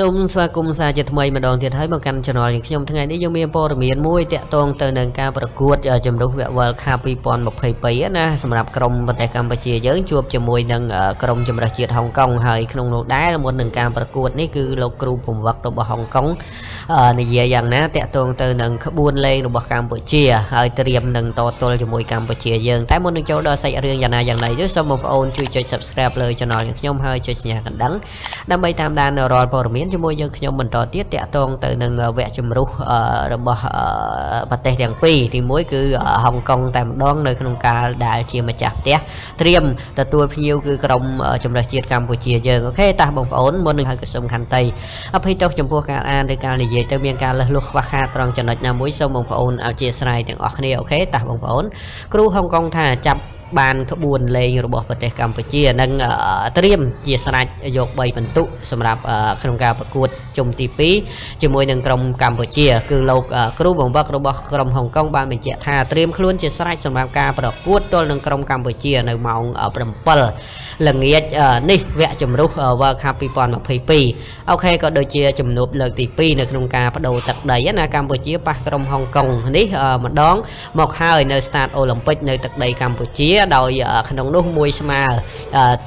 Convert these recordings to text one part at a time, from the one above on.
សូមស្វាគមន៍សាជាថ្មីម្ដងទៀតហើយមកកាន់ Channel យើងខ្ញុំថ្ងៃនេះយើងមានព័ត៌មានមួយតាក់ទងទៅនឹងការប្រកួតជំរុះវគ្គ World Cup 2022ណាសម្រាប់ក្រុមប្រទេសកម្ពុជាយើងជួបជាមួយនឹងក្រុមជម្រើសជាតិហុងកុងហើយក្នុងនោះដែរមុននឹងការប្រកួតនេះគឺលោកគ្រូពង្វឹករបស់ហុងកុងនិយាយយ៉ាងណាតាក់ទងទៅនឹងក្បួនលេងរបស់កម្ពុជាហើយត្រៀមនឹងតទល់ជាមួយកម្ពុជាយើងតែមុននឹងចូលដល់សាច់រឿងយ៉ាងណាយ៉ាងណីនេះសូមបងប្អូនជួយចុច Subscribe លើ Channel យើងខ្ញុំហើយចុចសញ្ញាកណ្ដឹងដើម្បីតាមដានរាល់ព័ត៌មានជាមួយយើងខ្ញុំបន្តទៀតតាក់ទងទៅនឹងវគ្គជំរុះរបស់ប្រទេសទាំងពីរទី1គឺហុងកុងតែម្ដងនៅក្នុងកាលដែលជាម្ចាស់ផ្ទះត្រៀមទទួលភ្ញៀវគឺក្រុមជំនឿជាតិកម្ពុជាយើងអូខេតាស់បងប្អូនមុននឹងឲ្យក្រសួងខន្តីអភ័យទោសចំពោះការអានឬការនិយាយទៅមានការលឹះលុះខ្វះខាតត្រង់ចំណុចណាមួយសូមបងប្អូនអធិស្ឋានទាំងអស់គ្នាអូខេតាស់បងប្អូនគ្រូហុងកុងថាចាប់ បានក្បួនលេងរបស់ប្រទេសកម្ពុជានិងត្រៀមជាស្រេចយក3បន្ទុកសម្រាប់ក្នុងការប្រកួតជុំទី2ជាមួយនឹងក្រុមកម្ពុជា គឺលោកគ្រូបង្វឹករបស់ក្រុមហុងកុងបានបញ្ជាក់ថាត្រៀមខ្លួនជាស្រេចសម្រាប់ការប្រកួតទល់នឹងក្រុមកម្ពុជានៅម៉ោង7ល្ងាចនេះវគ្គជំរុះ World Cup 2022អូខេក៏ដូចជាជំនួបលើកទី2នៅក្នុងការបដូរទឹកដីណាកម្ពុជាប៉ះក្រុមហុងកុងនេះម្ដងមកហើយនៅស្តាតអូឡ িম্প ិកនៅទឹកដីកម្ពុជាដោយក្នុងនោះមួយស្មើ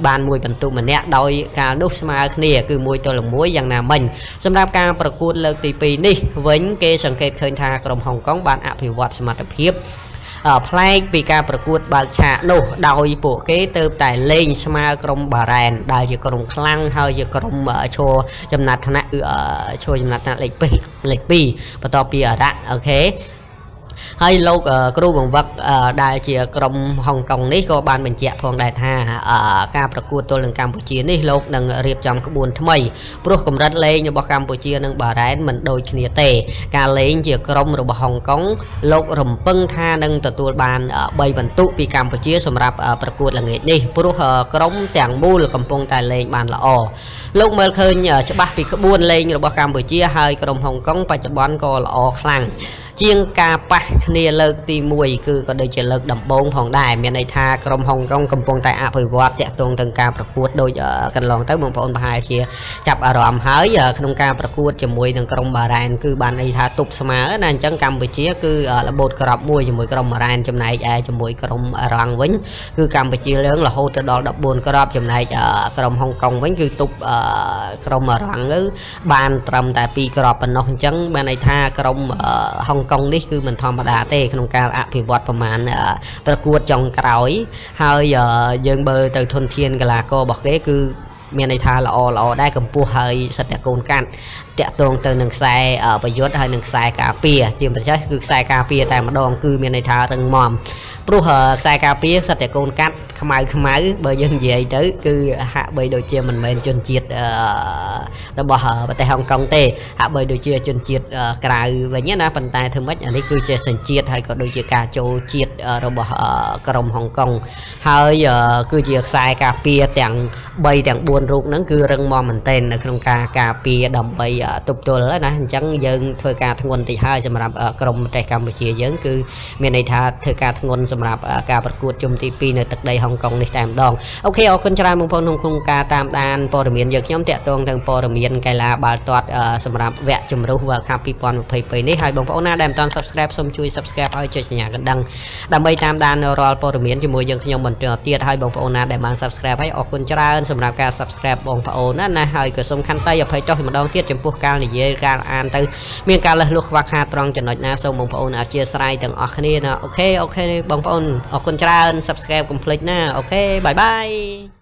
បានមួយបន្ទុកម្នាក់ដោយការនោះស្មើគ្នាគឺមួយទល់នឹងមួយយ៉ាងណាមិញសម្រាប់ការប្រកួតលើកទី2នេះវិញគេសង្កេតឃើញថាក្រុមហុងកុងបានអភិវឌ្ឍសមត្ថភាពប្លែកពីការប្រកួតបើកឆាកនោះដោយពួកគេទៅតែលេងស្មើក្រុមបារ៉ែនដែលជាក្រុមខ្លាំងហើយជាក្រុមឈរចំណាត់ថ្នាក់គឺឈរចំណាត់ថ្នាក់លេខ2លេខ2បន្ទាប់ពីអរៈអូខេ ហើយលោកគ្រូបង្វឹកដែលជាក្រុមហុងកុងនេះក៏បានបញ្ជាក់ផងដែរថាការប្រកួតទល់នឹងកម្ពុជានេះលោកនឹងរៀបចំក្បួនថ្មីព្រោះកម្រិតលេងរបស់កម្ពុជានិងបារ៉ែនមិនដូចគ្នាទេ ការលេងជាក្រុមរបស់ហុងកុងលោករំពឹងថានឹងទទួលបាន3បន្ទុកពីកម្ពុជាសម្រាប់ប្រកួតល្ងាចនេះព្រោះក្រុមទាំងមូលកំពុងតែលេងបានល្អលោកមើលឃើញច្បាស់ពីក្បួនលេងរបស់កម្ពុជាហើយក្រុមហុងកុងបច្ចុប្បន្នក៏ល្អខ្លាំងជាងការប៉ះគ្នាលើកទី1គឺក៏ដូចជាលើកដំបូងផងដែរមានន័យថាក្រុមហុងកុងកំពុងតែអភិវឌ្ឍតាក់ទងទៅការប្រកួតដូចកន្លងទៅបងប្អូនប្រហែលជាចាប់អារម្មណ៍ហើយក្នុងការប្រកួតជាមួយនឹងក្រុមបារ៉ែនគឺបានន័យថាទប់ស្មើណាអញ្ចឹងកម្ពុជាគឺរបូតក្របមួយជាមួយក្រុមបារ៉ែនចំណែកឯជាមួយក្រុមរ៉ង់វិញគឺកម្ពុជាលើងរហូតទៅដល់14ក្របចំណែកក្រុមហុងកុងវិញគឺទប់ក្រុមរ៉ង់ទៅបានត្រឹមតែ2ក្របប៉ុណ្ណោះអញ្ចឹងបានន័យថាក្រុមហុងកុងនេះគឺមិនធម្មតាទេក្នុងការអភិវឌ្ឍប្រមាណប្រកួតចុងក្រោយហើយយើងបើទៅធនធានកីឡាកររបស់គេគឺ មានន័យថាល្អល្អដែរកម្ពស់ហើយសិតតែកូនកាត់តាក់ទងទៅនឹងខ្សែប្រយុទ្ធហើយនឹងខ្សែការពារជាប្រទេសគឺខ្សែការពារតែម្ដងគឺមានន័យថារឹងមាំព្រោះខ្សែការពារសិតតែកូនកាត់ខ្មៅខ្មៅបើយើងនិយាយទៅគឺហាក់បីដូចជាមិនមែនជនជាតិរបស់ប្រទេសហុងកុងទេហាក់បីដូចជាជនជាតិក្រៅវិញណាប៉ុន្តែធ្វើម៉េចអានេះគឺជាសញ្ជាតិហើយក៏ដូចជាការចូលជាតិរបស់ក្រុមហុងកុងហើយគឺជាខ្សែការពារទាំង3ទាំង4រូបហ្នឹងគឺរឹងមាំមែនទែននៅក្នុងការការពារដើម្បីទប់ទល់ណាអញ្ចឹងយើងធ្វើការធ្ងន់តិចហើយសម្រាប់ក្រមប្រទេសកម្ពុជាយើងគឺមានន័យថាធ្វើការធ្ងន់សម្រាប់ការប្រកួតជុំទី2នៅទឹកដីហុងកុងនេះតែម្ដងអូខេអរគុណច្រើនបងប្អូនក្នុងការតាមដានព័ត៌មានយើងខ្ញុំតាក់ទងទៅព័ត៌មានកីឡាបាល់ទាត់សម្រាប់វគ្គជំរុះ World Cup 2022នេះហើយបងប្អូនណាដែលមិនទាន់ Subscribe សូមជួយ Subscribe ឲ្យចុចសញ្ញាកណ្ដឹងដើម្បីតាមដានរាល់ព័ត៌មានជាមួយយើងខ្ញុំបន្តទៀតហើយបងប្អូនណាដែលបាន Subscribe ហើយអរគុណច្រើនសម្រាប់ការ Subscribe បងប្អូនណាណាហើយក៏សូមខន្តីអភ័យទោសម្ដងទៀតចំពោះការនិយាយការអានទៅមានការលើសលស់ខ្វះខាតត្រង់ចំណុចណាសូមបងប្អូនអធ្យាស្រ័យទាំងអស់គ្នាណា OK OK បងប្អូនអរគុណច្រើន Subscribe កុំភ្លេចណា OK bye bye